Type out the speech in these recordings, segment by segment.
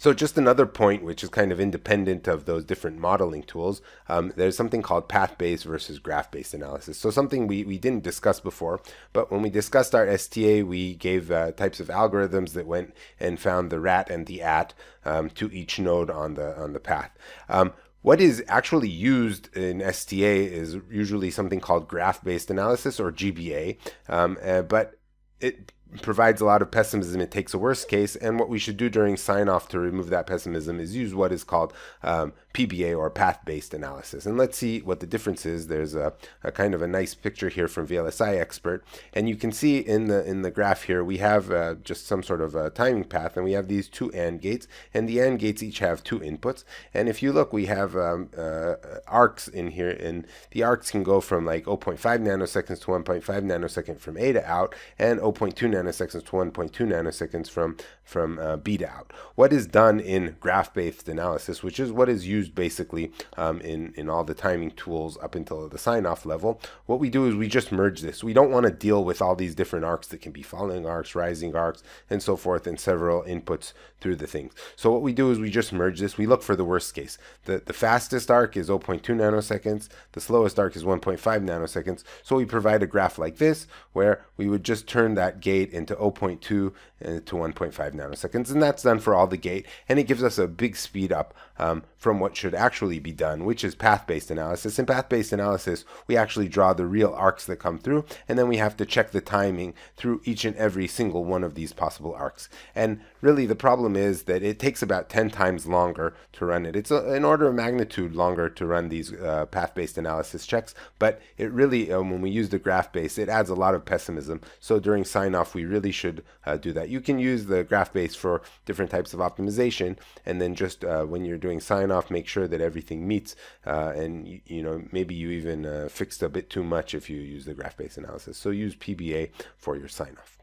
So just another point, which is kind of independent of those different modeling tools, um, there's something called path-based versus graph-based analysis. So something we, we didn't discuss before, but when we discussed our STA, we gave uh, types of algorithms that went and found the rat and the at um, to each node on the on the path. Um, what is actually used in STA is usually something called graph-based analysis or GBA, um, uh, but it provides a lot of pessimism. It takes a worst case, and what we should do during sign off to remove that pessimism is use what is called um, PBA or path-based analysis. And let's see what the difference is. There's a, a, kind of a nice picture here from VLSI expert, and you can see in the in the graph here we have uh, just some sort of a timing path, and we have these two AND gates, and the AND gates each have two inputs. And if you look, we have um, uh, arcs in here, and the arcs can go from like 0.5 nanoseconds to 1.5 nanosecond from A to out, and 0.2 nanoseconds to 1.2 nanoseconds from from uh, B to out. What is done in graph-based analysis, which is what is used basically um, in, in all the timing tools up until the sign off level. What we do is we just merge this. We don't want to deal with all these different arcs that can be falling arcs, rising arcs, and so forth, and several inputs through the things. So what we do is we just merge this. We look for the worst case. The, the fastest arc is 0.2 nanoseconds. The slowest arc is 1.5 nanoseconds. So we provide a graph like this where we would just turn that gate into 0.2 uh, to 1.5 nanoseconds. And that's done for all the gate. And it gives us a big speed up um, from what should actually be done, which is path-based analysis. In path-based analysis, we actually draw the real arcs that come through, and then we have to check the timing through each and every single one of these possible arcs. And really, the problem is that it takes about 10 times longer to run it. It's a, an order of magnitude longer to run these uh, path-based analysis checks, but it really, um, when we use the graph-based, it adds a lot of pessimism. So during sign-off, we really should uh, do that. You can use the graph-based for different types of optimization, and then just uh, when you're doing sign-off, make sure that everything meets, uh, and you, you, know maybe you even uh, fixed a bit too much if you use the graph-based analysis. So use PBA for your sign-off.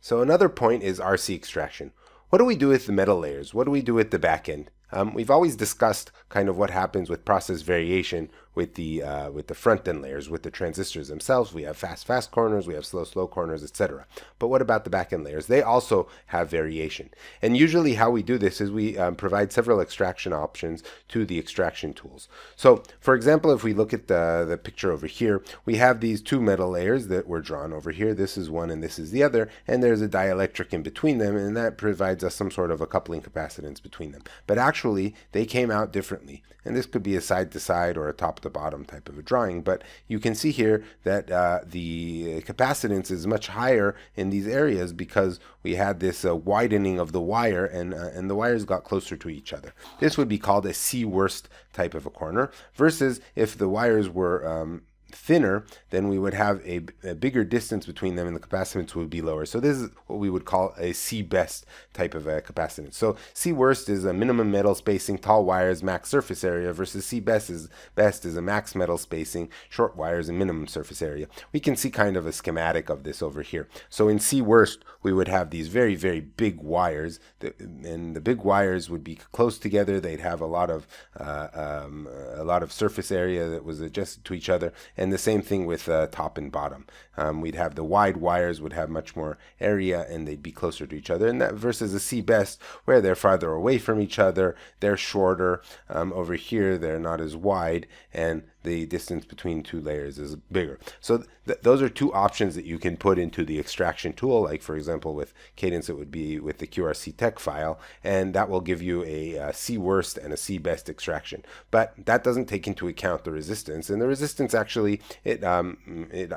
So another point is RC extraction. What do we do with the metal layers? What do we do with the backend? Um, we've always discussed kind of what happens with process variation with the uh, with the front end layers, with the transistors themselves. We have fast fast corners, we have slow slow corners, etc. But what about the back end layers? They also have variation. And usually how we do this is we um, provide several extraction options to the extraction tools. So for example, if we look at the, the picture over here, we have these two metal layers that were drawn over here. This is one and this is the other, and there's a dielectric in between them, and that provides us some sort of a coupling capacitance between them. But actually, they came out differently. And this could be a side to side or a top to bottom type of a drawing. But you can see here that uh, the capacitance is much higher in these areas because we had this uh, widening of the wire and, uh, and the wires got closer to each other. This would be called a C worst type of a corner versus if the wires were um, thinner, then we would have a, a, bigger distance between them and the capacitance would be lower. So this is what we would call a C best type of a capacitance. So C worst is a minimum metal spacing, tall wires, max surface area versus C best is best is a max metal spacing, short wires and minimum surface area. We can see kind of a schematic of this over here. So in C worst, we would have these very, very big wires and the big wires would be close together. They'd have a lot of uh, um, a lot of surface area that was adjusted to each other and the same thing with uh, top and bottom. Um, we'd have the wide wires would have much more area and they'd be closer to each other. And that versus the C best where they're farther away from each other, they're shorter. Um, over here, they're not as wide and the distance between two layers is bigger. So th those are two options that you can put into the extraction tool. Like for example, with Cadence, it would be with the QRC tech file, and that will give you a, a C worst and a C best extraction. But that doesn't take into account the resistance, and the resistance actually it um, it uh,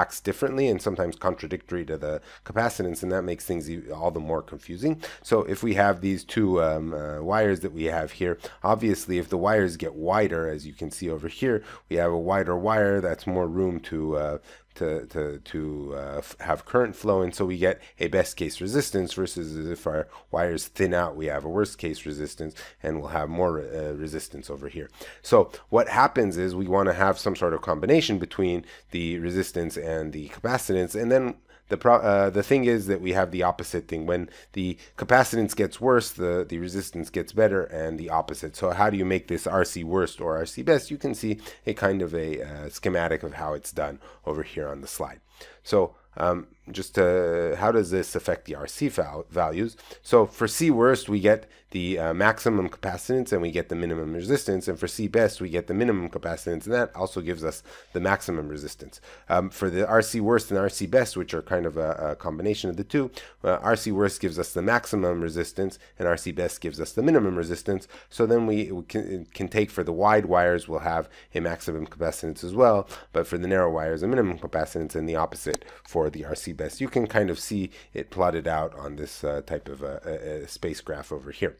acts differently and sometimes contradictory to the capacitance, and that makes things all the more confusing. So if we have these two um, uh, wires that we have here, obviously if the wires get wider, as you can see over here, we have a wider wire that's more room to uh, to to, to uh, have current flow, and so we get a best case resistance versus if our wires thin out, we have a worst case resistance, and we'll have more uh, resistance over here. So what happens is we want to have some sort of combination between the resistance and the capacitance, and then the pro, uh, the thing is that we have the opposite thing. When the capacitance gets worse, the, the resistance gets better and the opposite. So how do you make this RC worst or RC best? You can see a kind of a uh, schematic of how it's done over here on the slide. So um, just to, how does this affect the RC val values? So for C worst, we get the uh, maximum capacitance and we get the minimum resistance. And for C best, we get the minimum capacitance and that also gives us the maximum resistance. Um, for the RC worst and RC best, which are kind of a, a combination of the two, uh, RC worst gives us the maximum resistance and RC best gives us the minimum resistance. So then we, we can, can take for the wide wires, we'll have a maximum capacitance as well, but for the narrow wires, a minimum capacitance and the opposite for the RC best. You can kind of see it plotted out on this uh, type of a, a space graph over here.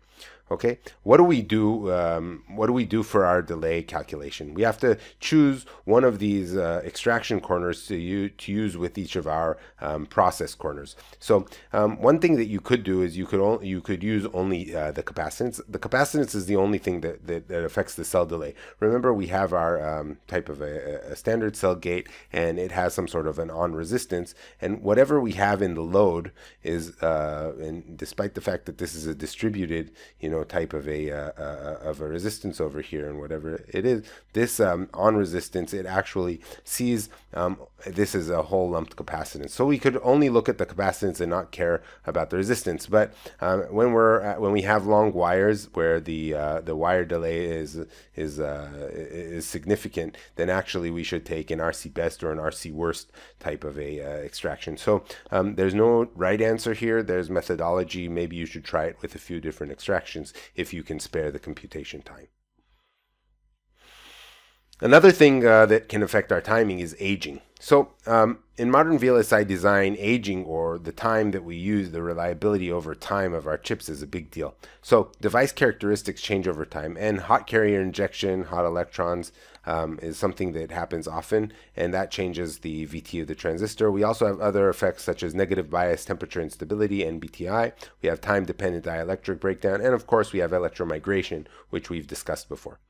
Okay, what do we do? Um, what do we do for our delay calculation? We have to choose one of these uh, extraction corners to, use, to use with each of our um, process corners. So um, one thing that you could do is you could you could use only uh, the capacitance. The capacitance is the only thing that, that, that affects the cell delay. Remember, we have our um, type of a, a, standard cell gate, and it has some sort of an on resistance, and whatever we have in the load is, uh, and despite the fact that this is a distributed, you know know type of a uh, uh, of a resistance over here and whatever it is. This um, on resistance it actually sees um, this is a whole lumped capacitance. So we could only look at the capacitance and not care about the resistance. But um, when we're at, when we have long wires where the uh, the wire delay is is uh, is significant then actually we should take an RC best or an RC worst type of a uh, extraction. So um, there's no right answer here. There's methodology. Maybe you should try it with a few different extractions if you can spare the computation time. Another thing uh, that can affect our timing is aging. So um, in modern VLSI design, aging or the time that we use, the reliability over time of our chips is a big deal. So device characteristics change over time and hot carrier injection, hot electrons um, is something that happens often and that changes the VT of the transistor. We also have other effects such as negative bias temperature instability, NBTI. We have time dependent dielectric breakdown and of course we have electromigration which we've discussed before.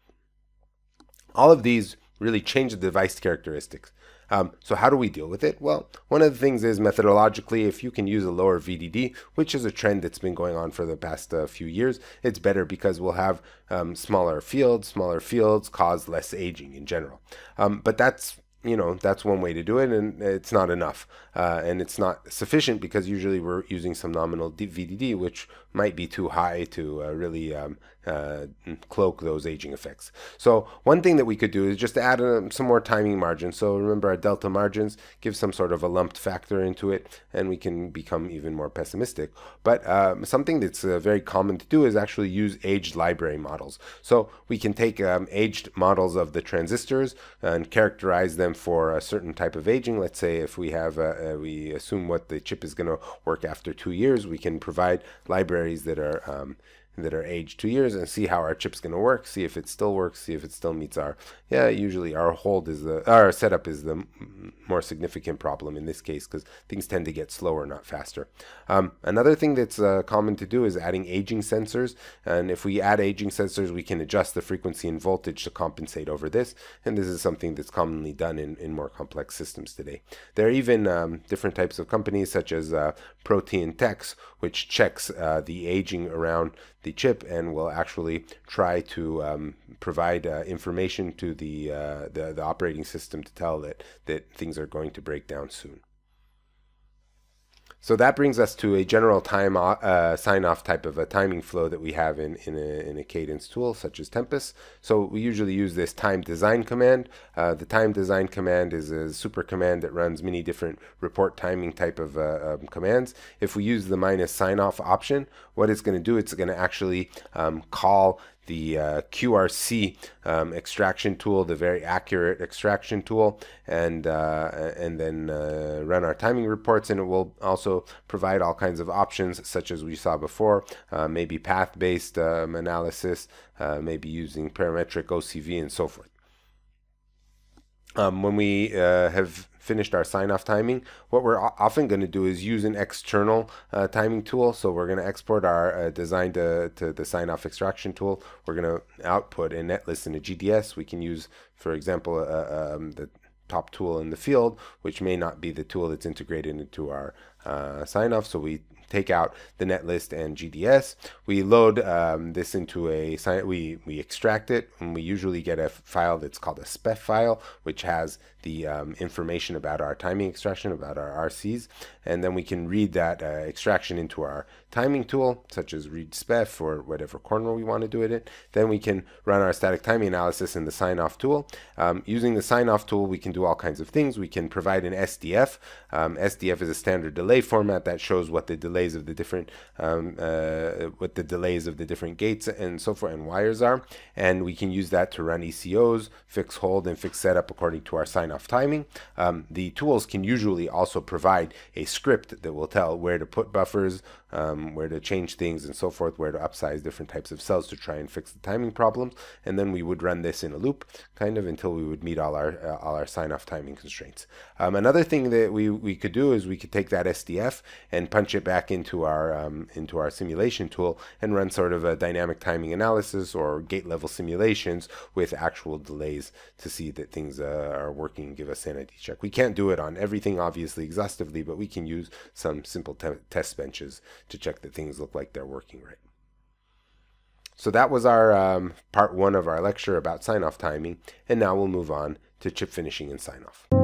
All of these really change the device characteristics. Um, so how do we deal with it? Well, one of the things is methodologically, if you can use a lower VDD, which is a trend that's been going on for the past uh, few years, it's better because we'll have um, smaller fields. Smaller fields cause less aging in general. Um, but that's you know that's one way to do it and it's not enough uh, and it's not sufficient because usually we're using some nominal VDD which might be too high to uh, really um, uh, cloak those aging effects. So one thing that we could do is just add um, some more timing margins. So remember our delta margins, give some sort of a lumped factor into it, and we can become even more pessimistic. But um, something that's uh, very common to do is actually use aged library models. So we can take um, aged models of the transistors and characterize them for a certain type of aging. Let's say if we have, uh, we assume what the chip is going to work after two years, we can provide libraries that are um, that are aged two years and see how our chip's going to work, see if it still works, see if it still meets our, yeah, usually our hold is the, our setup is the more significant problem in this case because things tend to get slower, not faster. Um, another thing that's uh, common to do is adding aging sensors. And if we add aging sensors, we can adjust the frequency and voltage to compensate over this. And this is something that's commonly done in, in more complex systems today. There are even um, different types of companies such as uh, proteanTecs, which checks uh, the aging around the chip and will actually try to um, provide uh, information to the, uh, the, the operating system to tell it that things are going to break down soon. So that brings us to a general time uh, sign-off type of a timing flow that we have in, in a, in, a, cadence tool such as Tempus. So we usually use this time design command. Uh, the time design command is a super command that runs many different report timing type of uh, um, commands. If we use the minus sign-off option, what it's going to do, it's going to actually um, call the uh, QRC um, extraction tool, the very accurate extraction tool, and uh, and then uh, run our timing reports. And it will also provide all kinds of options, such as we saw before, uh, maybe path-based um, analysis, uh, maybe using parametric OCV, and so forth. Um, when we uh, have finished our sign-off timing, what we're often going to do is use an external uh, timing tool. So we're going to export our uh, design to, to the sign-off extraction tool. We're going to output a netlist in a GDS. We can use, for example, uh, um, the top tool in the field, which may not be the tool that's integrated into our uh, sign-off. So we take out the netlist and GDS. We load um, this into a we we extract it, and we usually get a file that's called a SPEF file, which has the um, information about our timing extraction, about our RCs, and then we can read that uh, extraction into our timing tool, such as read SPEF or whatever corner we want to do it in. Then we can run our static timing analysis in the sign off tool. Um, using the sign off tool, we can do all kinds of things. We can provide an SDF. Um, SDF is a standard delay format that shows what the delays of the different um, uh, what the delays of the different gates and so forth and wires are, and we can use that to run ECOs, fix hold, and fix setup according to our sign off timing. Um, the tools can usually also provide a script that will tell where to put buffers, um, where to change things and so forth, where to upsize different types of cells to try and fix the timing problems. And then we would run this in a loop kind of until we would meet all our uh, all our sign off timing constraints. Um, another thing that we, we could do is we could take that SDF and punch it back into our um, into our simulation tool and run sort of a dynamic timing analysis or gate level simulations with actual delays to see that things uh, are working give us sanity check. We can't do it on everything obviously exhaustively, but we can use some simple te test benches to check that things look like they're working right. So that was our um, part one of our lecture about sign-off timing, and now we'll move on to chip finishing and sign-off.